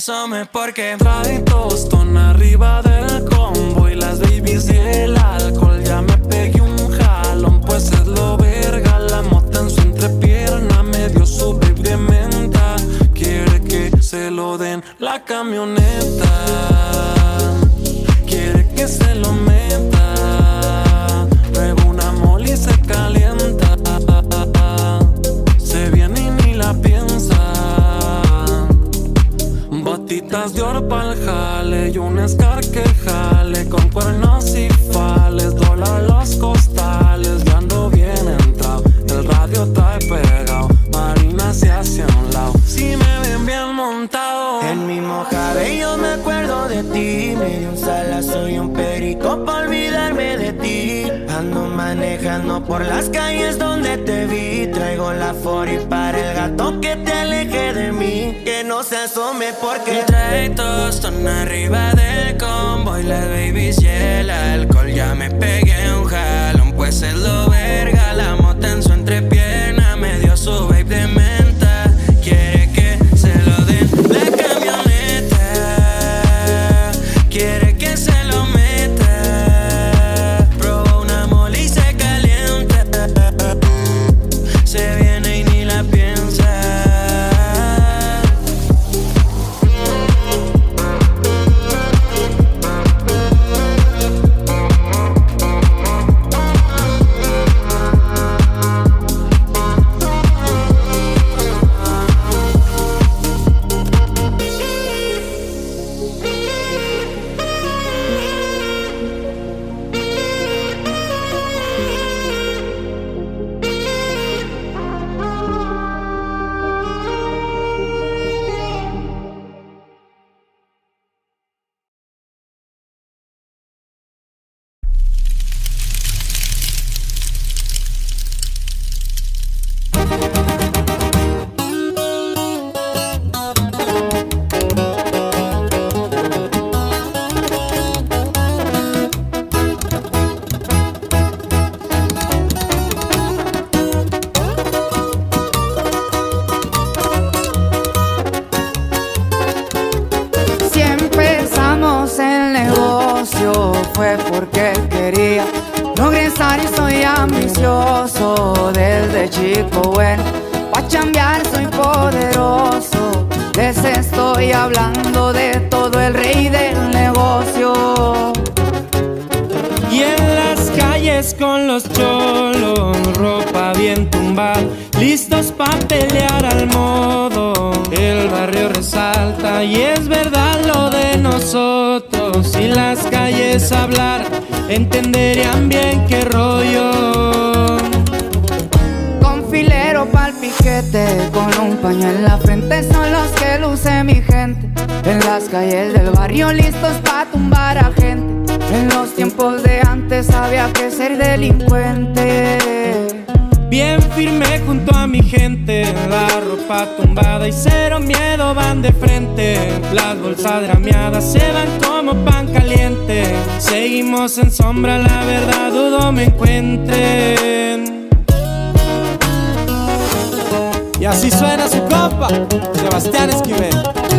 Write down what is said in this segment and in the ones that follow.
Asome porque trae tostón arriba del combo y las babies y el alcohol. Ya me pegué un jalón, pues es lo verga. La mota en su entrepierna me dio su baby. Quiere que se lo den la camioneta. Quería progresar y soy ambicioso desde chico bueno. Pa' chambear soy poderoso, les estoy hablando de todo el rey del negocio. Y en las calles con los cholos, ropa bien tumbada, listos pa' pelear al modo. El barrio resalta y es verdad lo de nosotros. Si las calles hablar, entenderían bien qué rollo. Con filero pa'l piquete, con un paño en la frente son los que luce mi gente. En las calles del barrio listos pa' tumbar a gente. En los tiempos de antes había que ser delincuente. Bien firme junto a mi gente, la ropa tumbada y cero miedo van de frente. Las bolsas drameadas se van como pan caliente. Seguimos en sombra, la verdad dudo me encuentren. Y así suena su copa, Sebastián Esquivel.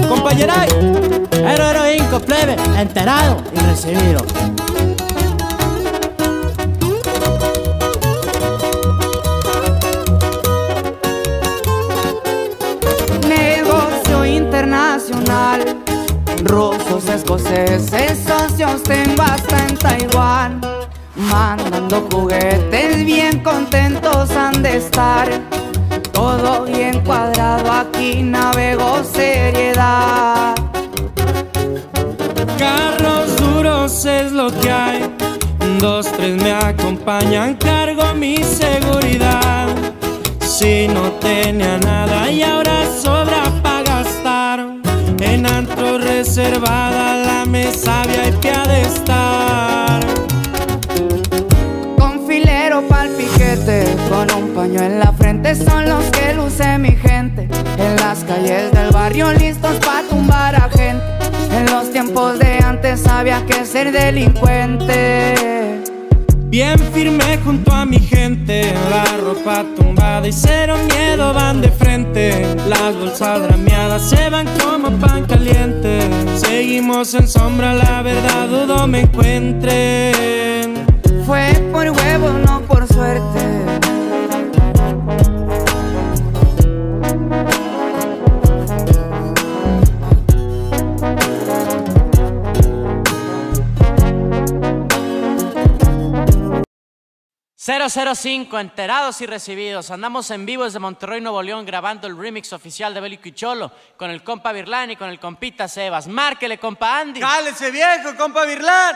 Compañeray, Héroe heroinco, plebe, enterado y recibido. Escoceses, socios tengo hasta en Taiwán. Mandando juguetes, bien contentos han de estar. Todo bien cuadrado, aquí navego seriedad. Carros duros es lo que hay. Dos, tres me acompañan, cargo mi seguridad. Si no tenía nada y ahora sobra para reservada, la mesa VIP ha de estar. Con filero pa'l piquete, con un paño en la frente, son los que luce mi gente. En las calles del barrio listos pa' tumbar a gente. En los tiempos de antes había que ser delincuente. Bien firme junto a mi gente, la ropa tumbada y cero miedo van de frente. Las bolsas drameadas se van como pan caliente. Seguimos en sombra, la verdad dudo me encuentren. ...005, enterados y recibidos. Andamos en vivo desde Monterrey, Nuevo León, grabando el remix oficial de Bélico y Cholo... ...con el compa Virlán y con el compita Sebas. Márquele, compa Andy. ¡Cálese viejo, compa Virlán!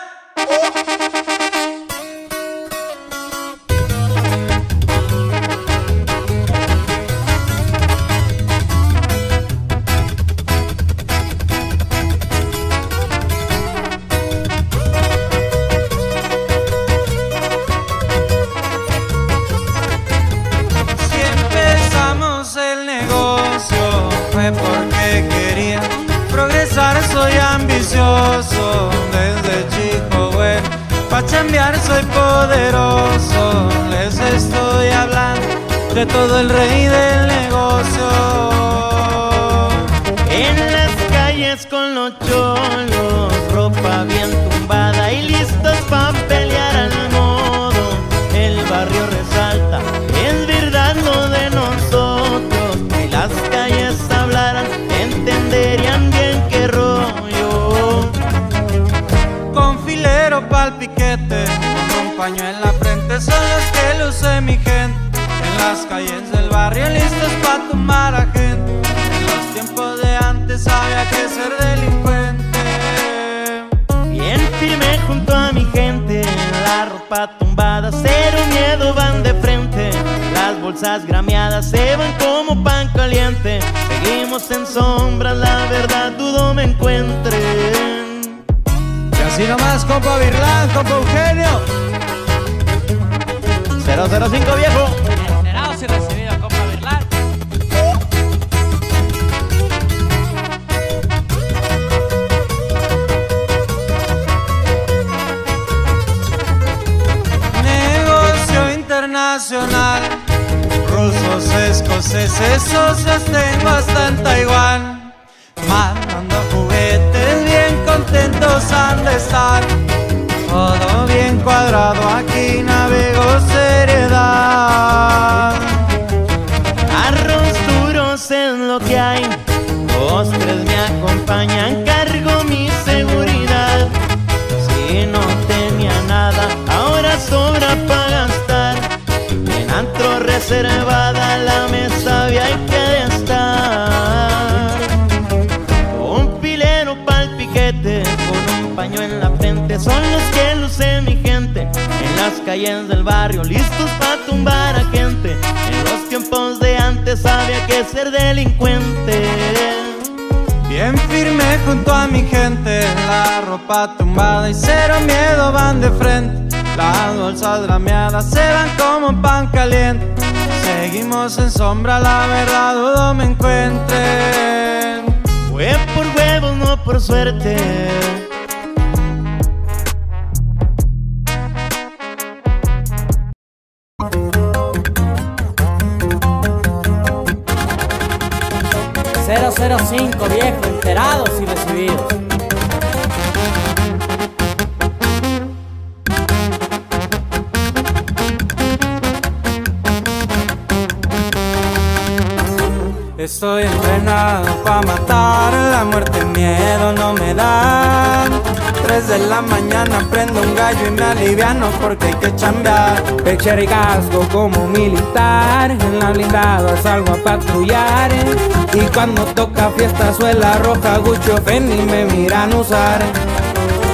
Soy poderoso, les estoy hablando de todo el rey del negocio. En las calles con los cholos, ropa bien tumbada y listos pa' las calles del barrio listos pa' tumbar a gente. En los tiempos de antes había que ser delincuente. Bien firme junto a mi gente, la ropa tumbada, cero miedo van de frente. Las bolsas grameadas se van como pan caliente. Seguimos en sombras, la verdad dudo me encuentren. Y así nomás, compa Virlán, compa Eugenio. 005 viejo. Escoceses, socios tengo hasta en Taiwán. Mandando juguetes, bien contentos han de estar. Todo bien cuadrado, aquí navego seriedad. Arroz duros es lo que hay. Dos, tres me acompañan, cargo mi seguridad. Si no tenía nada, ahora sobra para gastar. En antro reservada, la son los que luce mi gente. En las calles del barrio, listos pa' tumbar a gente. En los tiempos de antes había que ser delincuente. Bien firme junto a mi gente, la ropa tumbada y cero miedo van de frente. Las bolsas drameadas se van como pan caliente. Seguimos en sombra, la verdad dudo me encuentren. Fue por huevos, no por suerte. Cinco viejo, enterados y recibidos. Estoy entrenado pa' matar, la muerte miedo no me da. Tres de la mañana prendo un gallo y me aliviano porque hay que chambear. Pecher y casco como militar, en la blindada salgo a patrullar. Y cuando toca fiesta suela roja, Gucci Fendi me miran usar.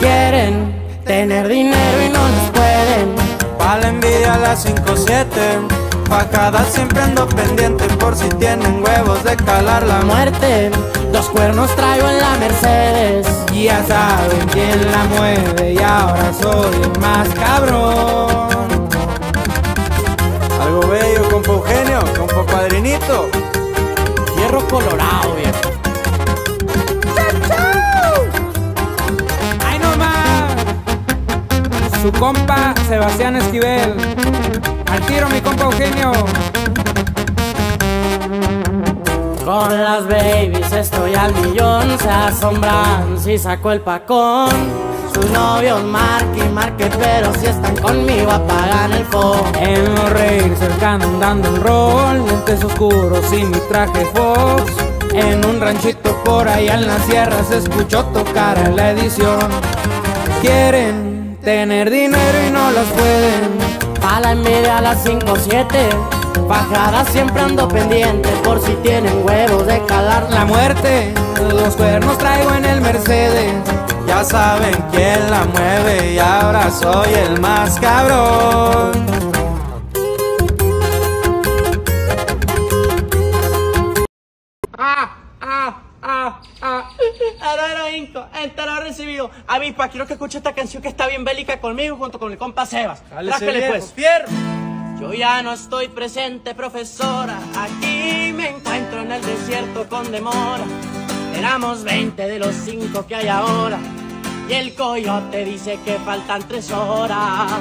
Quieren tener dinero y no les pueden. Pa' envidia a las 5-7 Fajada siempre ando pendiente por si tienen huevos de calar la muerte. Dos cuernos traigo en la Mercedes. Ya saben quién la mueve y ahora soy el más cabrón. Algo bello, compa Eugenio, compa Padrinito. Hierro colorado, viejo. ¡Ay, no más! Su compa Sebastián Esquivel. Al tiro, mi compa Eugenio. Con las babies estoy al millón, se asombran si saco el pacón. Sus novios marque y marque, pero si están conmigo apagan el phone. En los reír cercano dando un rol, lentes oscuros y mi traje Fox. En un ranchito por allá en la sierra se escuchó tocar a la edición. Quieren tener dinero y no las pueden. A la envidia a las 5-7. Bajada siempre ando pendiente por si tienen huevos de calar La muerte, los cuernos traigo en el Mercedes. Ya saben quién la mueve y ahora soy el más cabrón. ¡Ah! ¡Ah! ¡Ah! ¡Ah! Entero recibido. Avispa, quiero que escuche esta canción que está bien bélica conmigo junto con el compa Sebas. Trájale, pues. fierro. Yo ya no estoy presente, profesora. Aquí me encuentro en el desierto con demora. Éramos 20 de los 5 que hay ahora. Y el coyote dice que faltan 3 horas.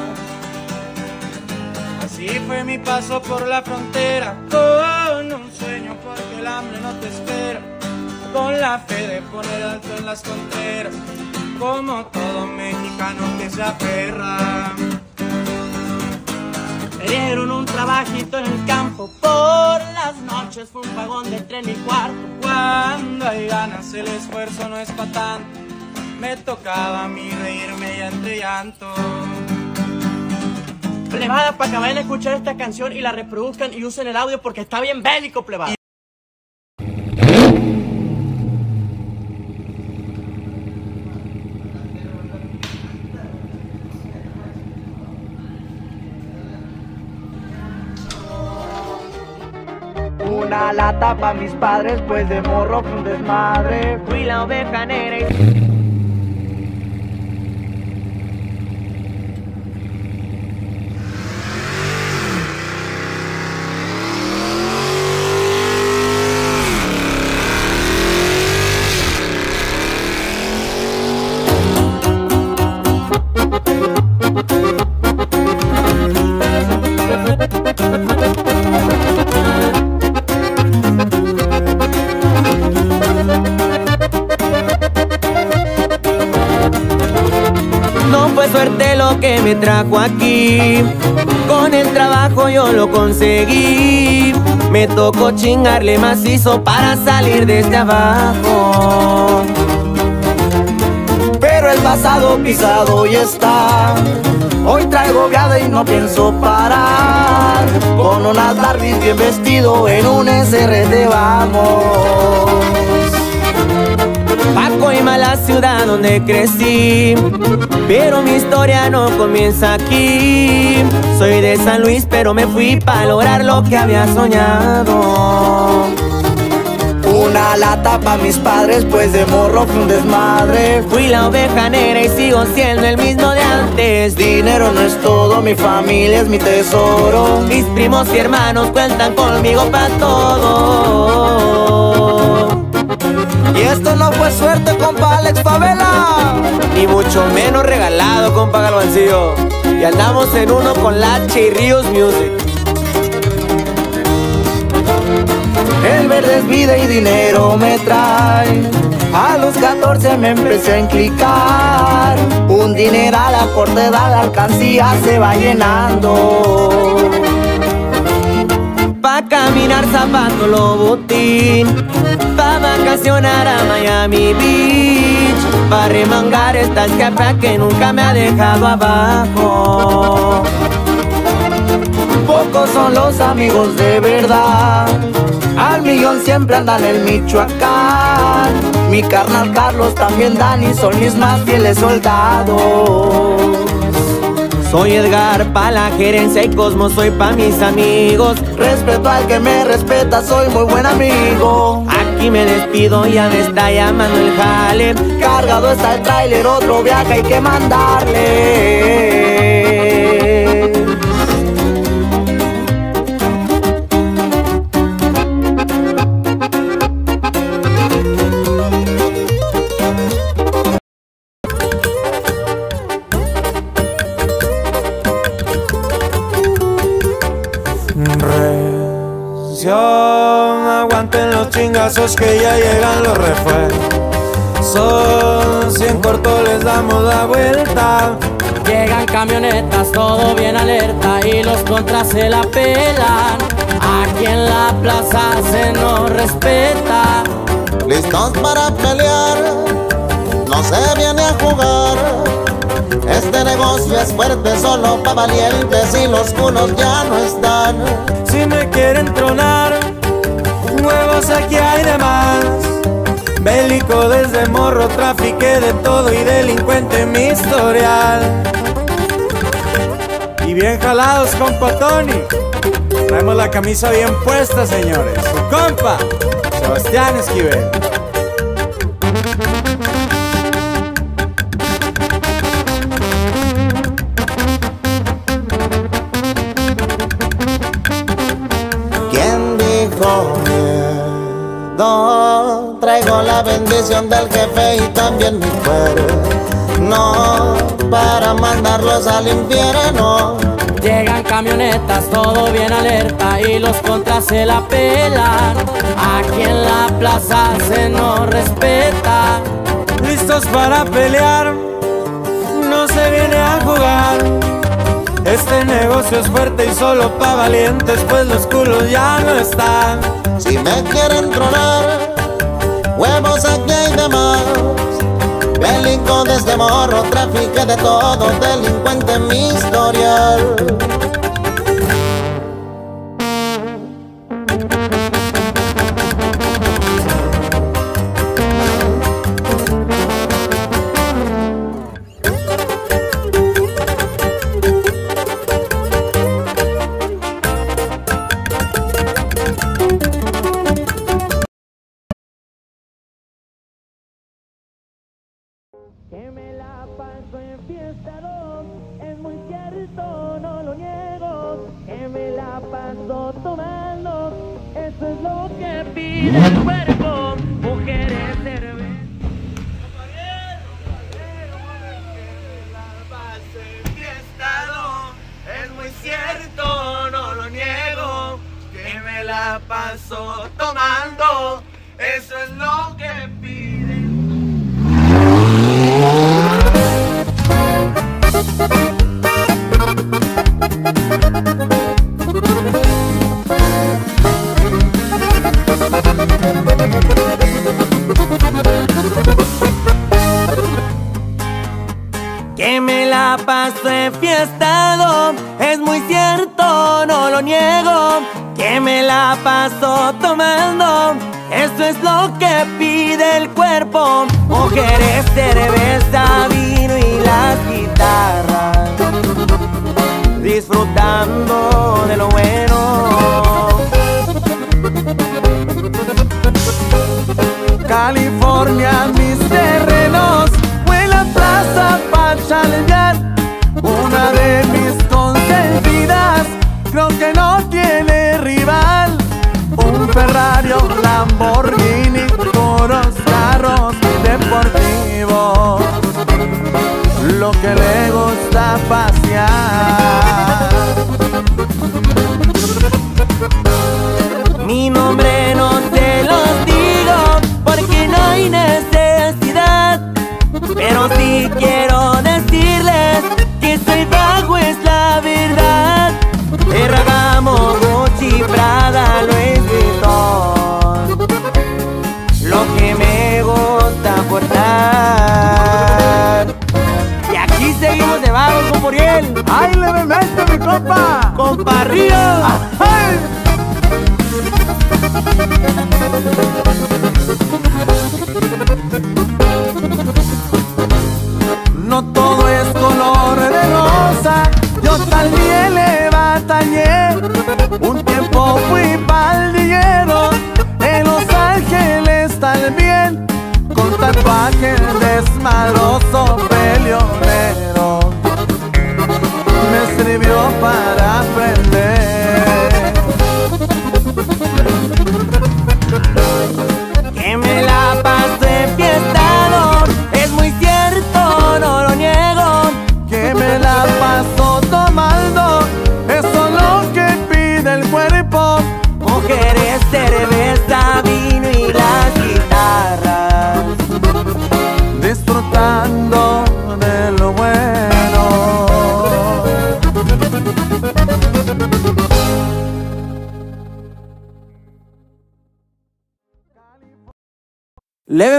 Así fue mi paso por la frontera, con un sueño porque el hambre no te espera, con la fe de poner alto en las fronteras, como todo mexicano que se aferra. Dieron un trabajito en el campo. Por las noches fue un vagón de tren y cuarto. Cuando hay ganas el esfuerzo no es pa' tanto, me tocaba a mí reírme ya entre llanto. Plebada, para que vayan a escuchar esta canción y la reproduzcan y usen el audio porque está bien bélico, plebada. Una lata pa' mis padres, pues de morro fue un desmadre. Fui la oveja negra y... trajo aquí. Con el trabajo yo lo conseguí. Me tocó chingarle macizo para salir desde abajo. Pero el pasado pisado ya está. Hoy traigo viada y no pienso parar. Con unas Barbies bien vestido en un SRT vamos. La ciudad donde crecí. Pero mi historia no comienza aquí. Soy de San Luis pero me fui para lograr lo que había soñado. Una lata pa' mis padres pues de morro fue un desmadre. Fui la oveja negra y sigo siendo el mismo de antes. Dinero no es todo, mi familia es mi tesoro. Mis primos y hermanos cuentan conmigo pa' todo y esto no fue suerte, compa Alex Favela. Ni mucho menos regalado, compa Galvancillo. Y andamos en uno con Lache y Ríos Music. El verde es vida y dinero me trae. A los 14 me empecé a enclicar. Un dineral a por de edad, la alcancía se va llenando. Caminar zapato lo botín. Pa' vacacionar a Miami Beach. Pa' remangar esta escapa que nunca me ha dejado abajo. Pocos son los amigos de verdad. Al millón siempre andan en Michoacán. Mi carnal Carlos también Dani son mis más fieles soldados Soy Edgar pa' la gerencia y Cosmo soy pa' mis amigos. Respeto al que me respeta, soy muy buen amigo. Aquí me despido, ya me está llamando el jale. Cargado está el tráiler, otro viaje hay que mandarle. Chingazos que ya llegan los refuerzos. Son 100 cortos, les damos la vuelta. Llegan camionetas, todo bien alerta y los contras se la pelan. Aquí en la plaza se nos respeta. Listos para pelear, no se viene a jugar. Este negocio es fuerte solo para valientes y los culos ya no están. Si me quieren tronar, huevos aquí hay de más. Bélico desde morro, trafiqué de todo y delincuente mi historial. Y bien jalados, compa Tony. Traemos la camisa bien puesta, señores. Su compa, Sebastián Esquivel. Miedo? Traigo la bendición del jefe y también mi cuerpo. No, para mandarlos al infierno. Llegan camionetas, todo bien alerta y los contras se la pelan. Aquí en la plaza se nos respeta. listos para pelear, no se viene a jugar. Este negocio es fuerte y solo pa' valientes, pues los culos ya no están. Si me quieren tronar, huevos aquí hay de más. Bélico desde morro, trafique de todo, delincuente en mi historial. Que tiene rival. Un Ferrari, un Lamborghini, puros carros deportivos. Lo que le gusta pasear. Muriel. ¡Ay, levemente, mi compa! Compa Río.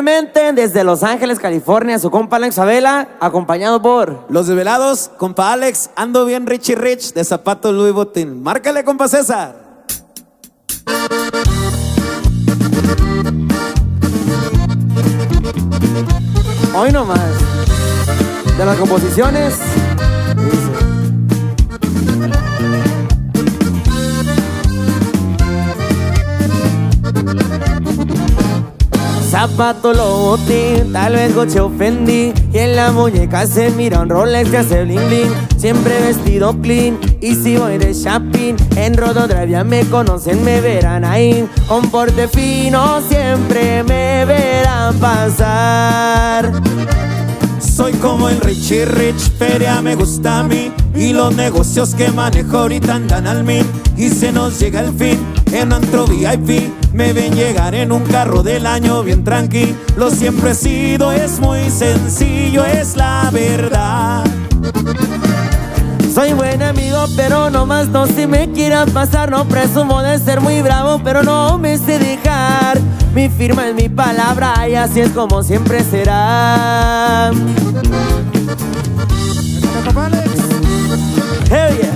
Desde Los Ángeles, California, su compa Alex Abela, acompañado por Los desvelados, compa Alex, ando bien Richie Rich de zapatos Louis Vuitton. Márcale, compa César. Hoy nomás. De las composiciones. dice, Zapato Lobotín, tal vez Goche ofendí Y en la muñeca se mira un Rolex que hace bling bling Siempre vestido clean y si voy de shopping En Rododrive ya me conocen, me verán ahí Con porte fino siempre me verán pasar. Soy como el Richie Rich, feria me gusta a mí Y los negocios que manejo ahorita andan al mil Y se nos llega el fin en antro VIP Me ven llegar en un carro del año bien tranqui Lo siempre he sido, es muy sencillo, es la verdad Soy buen amigo, pero no más no si me quieran pasar. No presumo de ser muy bravo, pero no me sé dejar. Mi firma es mi palabra y así es como siempre será. Hell yeah.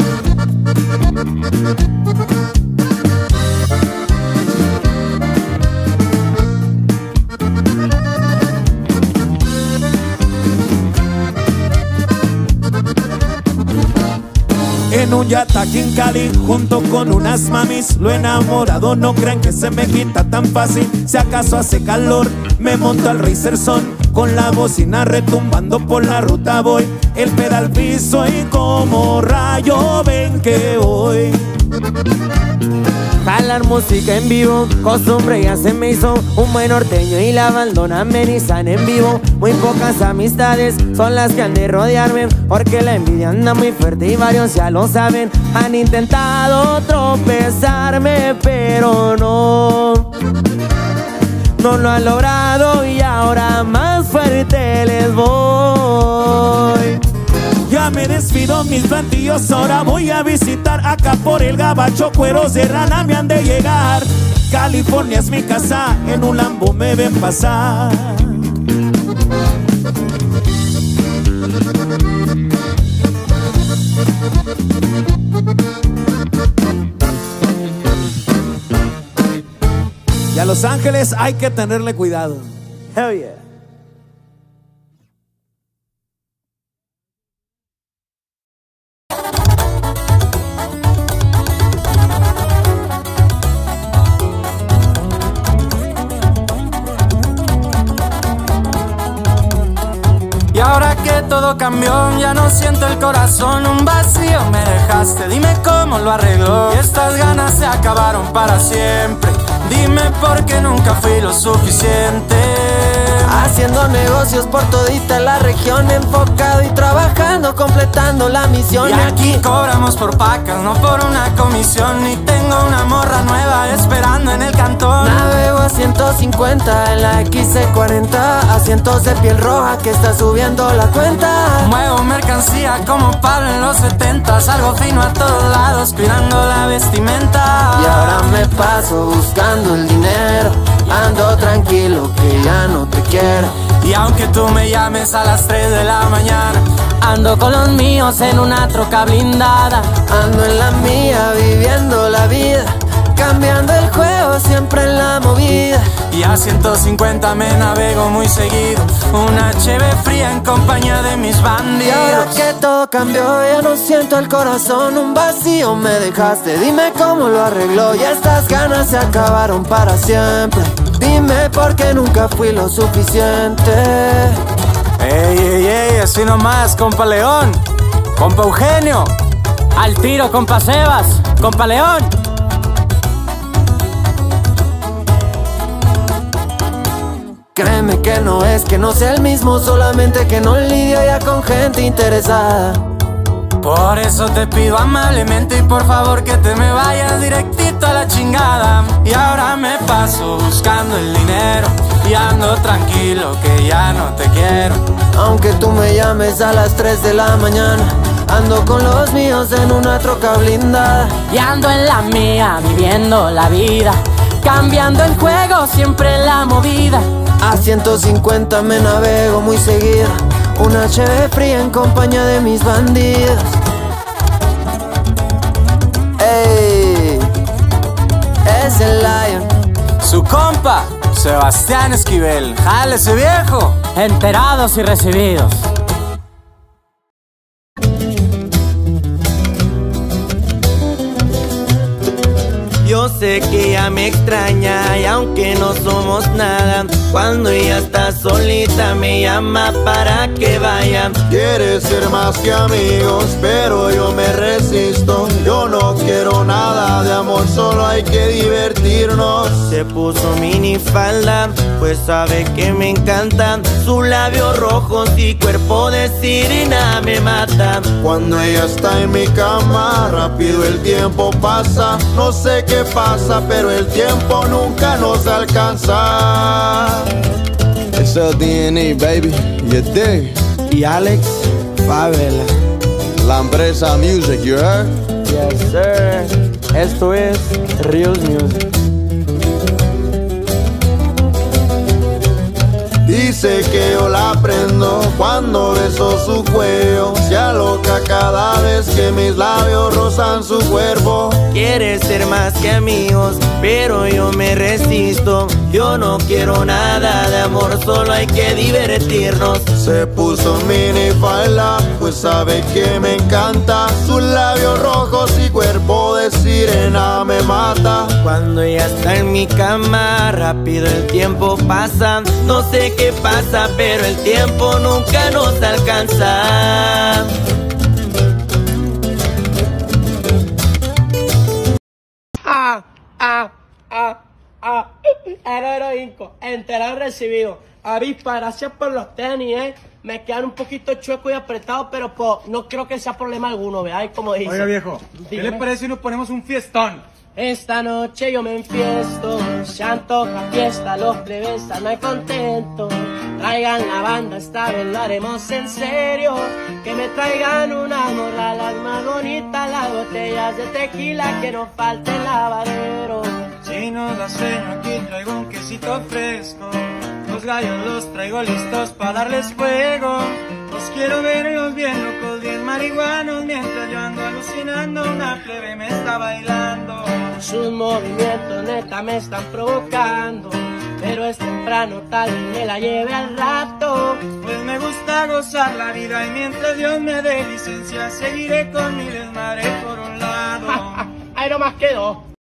En un yate aquí en Cali, junto con unas mamis Lo enamorado, no crean que se me quita tan fácil. Si acaso hace calor, me monto al Racer Son Con la bocina retumbando por la ruta voy. El pedal piso y como rayo ven que voy. Jalar música en vivo, costumbre ya se me hizo. Un buen norteño y la baldona amenizan en vivo. Muy pocas amistades son las que han de rodearme Porque la envidia anda muy fuerte y varios ya lo saben. Han intentado tropezarme pero no No lo han logrado y ahora más fuerte les voy Ya me despido mis plantillos, ahora voy a visitar acá por el gabacho, cueros de rana me han de llegar. California es mi casa, en un Lambo me ven pasar. A Los Ángeles hay que tenerle cuidado. Hell yeah. Y ahora que todo cambió, ya no siento el corazón, un vacío me dejaste. Dime cómo lo arregló. Y estas ganas se acabaron para siempre. Dime por qué nunca fui lo suficiente. Haciendo negocios por todita la región Enfocado y trabajando, completando la misión Y aquí cobramos por pacas, no por una comisión. Y tengo una morra nueva esperando en el cantón. Navego a 150 en la XC40 Asientos de piel roja que está subiendo la cuenta Muevo mercancía como Pablo en los 70 Salgo fino a todos lados cuidando la vestimenta Y ahora me paso buscando el dinero Ando tranquilo que ya no te quiero. Y aunque tú me llames a las 3 de la mañana Ando con los míos en una troca blindada. Ando en la mía viviendo la vida Cambiando el juego siempre en la movida. Y a 150 me navego muy seguido. Una cheve fría en compañía de mis Y ahora bandidos que todo cambió ya no siento el corazón. Un vacío me dejaste, dime cómo lo arregló Ya estas ganas se acabaron para siempre. Dime por qué nunca fui lo suficiente. Ey, ey, ey, así nomás, compa León. Compa Eugenio. Al tiro, compa Sebas. Compa León Créeme que no es que no sea el mismo Solamente que no lidio ya con gente interesada Por eso te pido amablemente y por favor que te me vayas directito a la chingada Y ahora me paso buscando el dinero Y ando tranquilo que ya no te quiero Aunque tú me llames a las 3 de la mañana Ando con los míos en una troca blindada Y ando en la mía, viviendo la vida. Cambiando el juego, siempre la movida. A 150 me navego muy seguido. Una cheve fría en compañía de mis bandidos. Ey, es el Lion. Su compa, Sebastián Esquivel. ¡Jálese, viejo! Enterados y recibidos. Yo sé que ella me extraña y aunque no somos nada, cuando ella está solita me llama para que vaya. Quiere ser más que amigos, pero yo me resisto. Yo no quiero nada de amor, solo hay que divertirnos. Se puso mini falda, pues sabe que me encantan sus labios rojos y cuerpo de sirena me mata. Cuando ella está en mi cama, rápido el tiempo pasa. No sé qué pasa, pero el tiempo nunca nos alcanza. It's el DNA, baby. You dig? Y Alex Favela. La empresa Music, you heard? Yes, sir. Esto es Rios Music. Dice que yo la prendo cuando beso su cuello. Se aloca cada vez que mis labios rozan su cuerpo. Quiere ser más que amigos, pero yo me resisto. Yo no quiero nada de amor, solo hay que divertirnos. Se puso mini falda, pues sabe que me encanta. Sus labios rojos y cuerpo de sirena me mata. Cuando ella está en mi cama, rápido el tiempo pasa. No sé qué pasa, pero el tiempo nunca nos alcanza. Ah, ah, ah, ah. Era heroinco, enterado recibido. Avispa, gracias por los tenis, eh. Me quedan un poquito chuecos y apretados, pero no creo que sea problema alguno, ¿veáis? Como dice. Oiga, viejo, ¿qué le parece si nos ponemos un fiestón? Esta noche yo me enfiesto, se antoja fiesta, los plebes están contentos. Traigan la banda, esta vez lo haremos en serio. Que me traigan una morra, las más bonitas, las botellas de tequila, que no falte el lavadero. Si nos la cena, aquí traigo un quesito fresco. Los gallos los traigo listos para darles fuego. Los quiero verlos bien locos, bien marihuanos, mientras yo ando alucinando, una plebe me está bailando. Sus movimientos neta me están provocando. Pero es temprano, tal vez me la lleve al rato. Pues me gusta gozar la vida y mientras Dios me dé licencia, seguiré con mi desmadre por un lado. Ahí nomás quedó.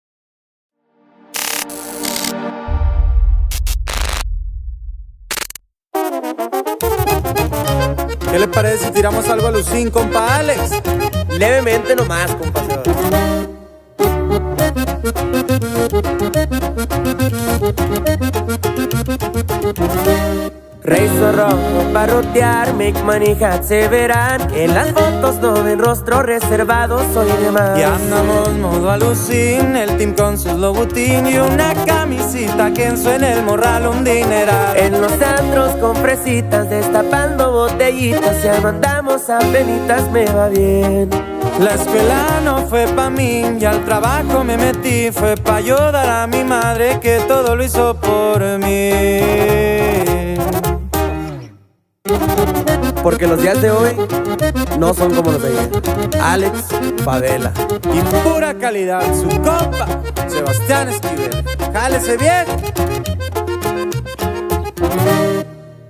¿Qué le parece si tiramos algo a Lucín, compa Alex? Levemente nomás, compa. Rezo rojo para rotear, make money hat se verán En las fotos no ven rostro reservado, soy de más Y andamos modo alucin, el team con sus lobutín Y una camisita que en suene el morral un dineral En los antros con fresitas, destapando botellitas Si andamos a penitas me va bien La escuela no fue pa' mí y al trabajo me metí Fue pa' ayudar a mi madre que todo lo hizo por mí Porque los días de hoy no son como los de ayer. Alex Favela. Y pura calidad, su compa, Sebastián Esquivel. Jálese bien.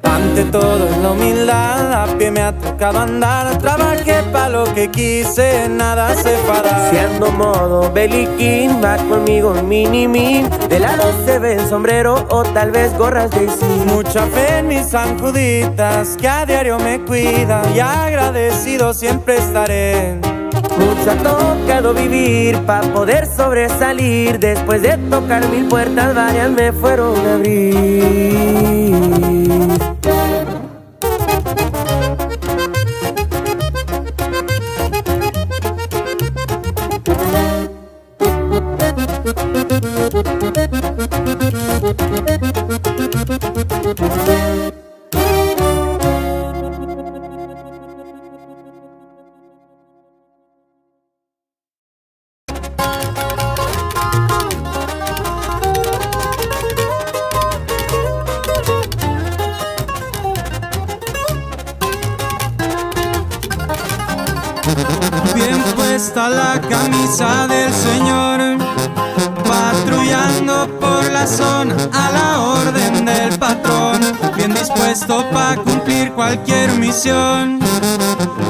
Ante todo en la humildad, a pie me ha tocado andar. Trabajé pa' lo que quise, nada se para. Siendo modo beliquín, va conmigo en mini min. De lado se ve el sombrero o tal vez gorras de sí. Mucha fe en mis sanjuditas que a diario me cuidan y agradecido siempre estaré. Mucho ha tocado vivir pa' poder sobresalir. Después de tocar mil puertas, varias me fueron a abrir.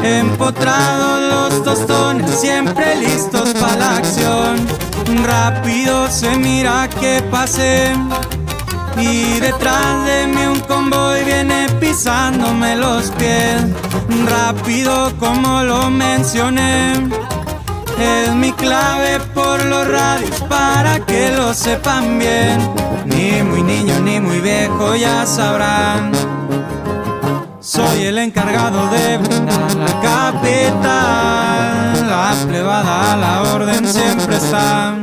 Empotrados los tostones, siempre listos para la acción. Rápido se mira que pasé. Y detrás de mí un convoy viene pisándome los pies. Rápido como lo mencioné. Es mi clave por los radios para que lo sepan bien. Ni muy niño ni muy viejo ya sabrán. Soy el encargado de brindar la capital. La plebada a la orden siempre está.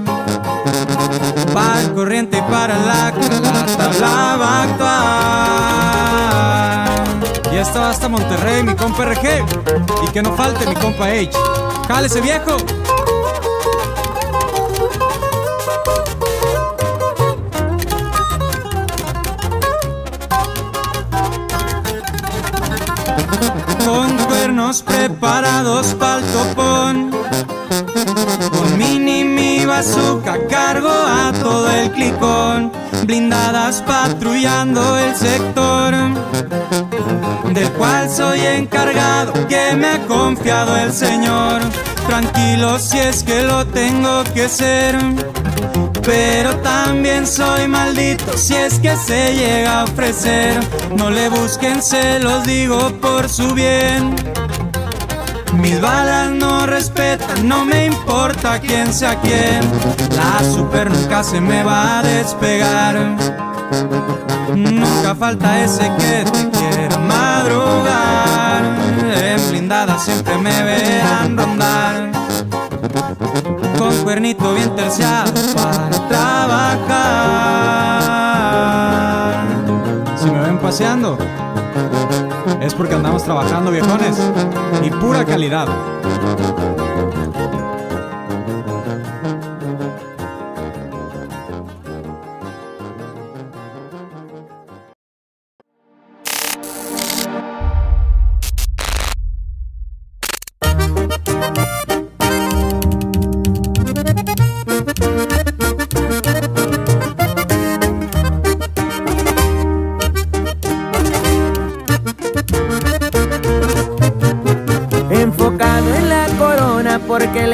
Para el corriente y para la que la va a actuar. Y esta hasta Monterrey, mi compa RG. Y que no falte mi compa H. ¡Jálese viejo! Con cuernos preparados pa'l topón Con mini mi bazooka cargo a todo el clicón Blindadas patrullando el sector Del cual soy encargado que me ha confiado el señor Tranquilo si es que lo tengo que ser pero también soy maldito si es que se llega a ofrecer. No le busquen, se los digo por su bien. Mis balas no respetan, no me importa quién sea quién. La super nunca se me va a despegar. Nunca falta ese que te quiera madrugar. En blindada siempre me verán rondar con cuernito bien terciado para trabajar. Si me ven paseando, es porque andamos trabajando viejones y pura calidad.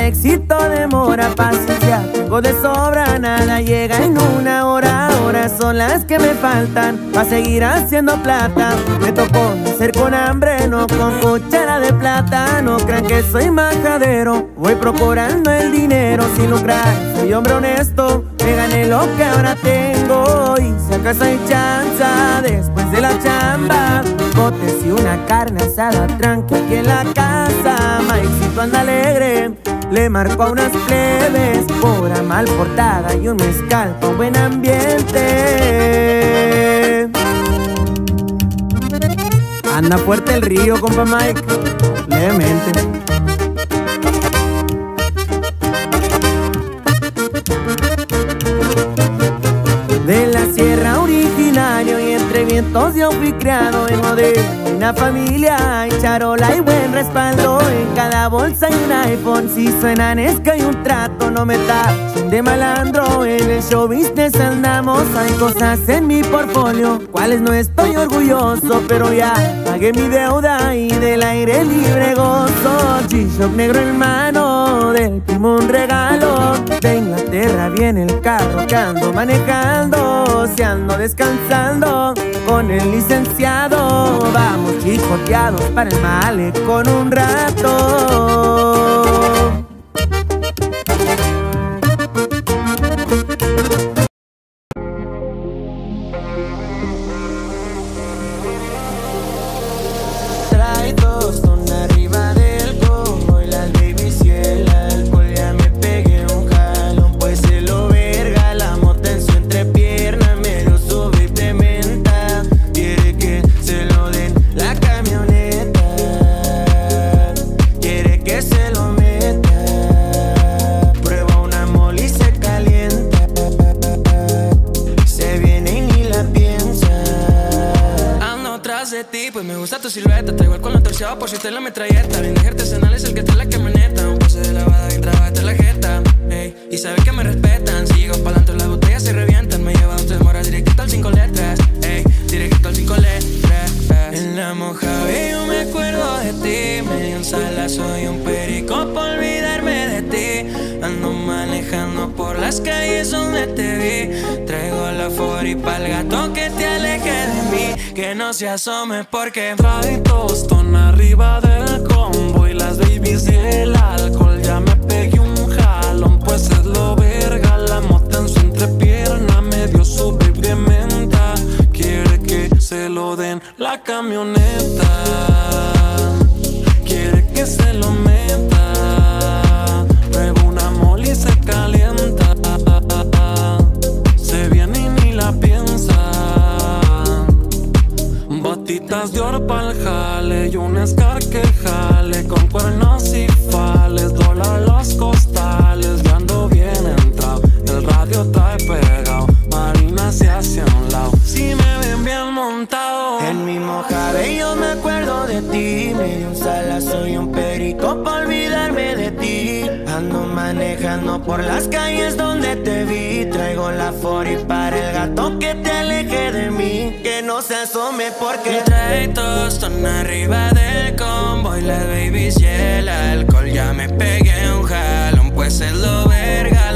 Éxito demora paciencia. Tengo de sobra, nada llega en una hora. Horas son las que me faltan para seguir haciendo plata. Me tocó nacer con hambre, no con cuchara de plata. No crean que soy majadero Voy procurando el dinero. Sin lucrar Soy hombre honesto, me gané lo que ahora tengo. Y si acaso hay chanza después de la chamba Botes y una carne asada tranqui aquí en la casa. Maicito anda alegre, le marco a unas plebes Pura mal portada y un mezcal buen ambiente. Anda fuerte el río, compa Mike, levemente. De la sierra originario y entre vientos yo fui criado en una familia Hay charola y buen respaldo. En cada bolsa hay un iPhone Si suenan es que hay un trato. No me tachen de malandro En el show business andamos. Hay cosas en mi portfolio Cuales no estoy orgulloso Pero ya pagué mi deuda Y del aire libre gozo. G-Shock negro en mano Del primo un regalo De Inglaterra viene el carro que ando manejando Si ando descansando Con el licenciado Vamos chicoteados para el male con un rato. Tu silueta. Traigo el colon torciado por si usted la metralleta. Bien artesanal es el que te la camioneta. Un pase de lavada bien trabada la jeta. Ey, y sabes que me respetan. Sigo para adelante, las botellas se revientan. Me lleva tres moras directo al cinco letras. Ey, directo al cinco letras. En la mojave yo me acuerdo de ti. Medio un sala, soy un perico por olvidarme de ti. Ando manejando por las calles donde te vi. Traigo la y pa'l gato no se asome porque trae tostón arriba del combo y las babies y el alcohol. Ya me pegué un jalón, pues es lo verga. La mota en su entrepierna me dio su baby menta. Quiere que se lo den la camioneta. Quiere que se lo meta. Botitas de oro pa'l jale y un Scar que jale con cuernos y fales, dólar los costales, ya ando bien entrado, el radio trae pegado, Marina se hace a un lado, si me ven bien montado. En mi mojave yo me acuerdo de ti. Medio un sala, soy un perico para olvidarme de. Ando manejando por las calles donde te vi. Traigo la y para el gato que te aleje de mí. Que no se asome porque trae tostón arriba del combo y las babies y el alcohol. Ya me pegué un jalón, pues es lo verga.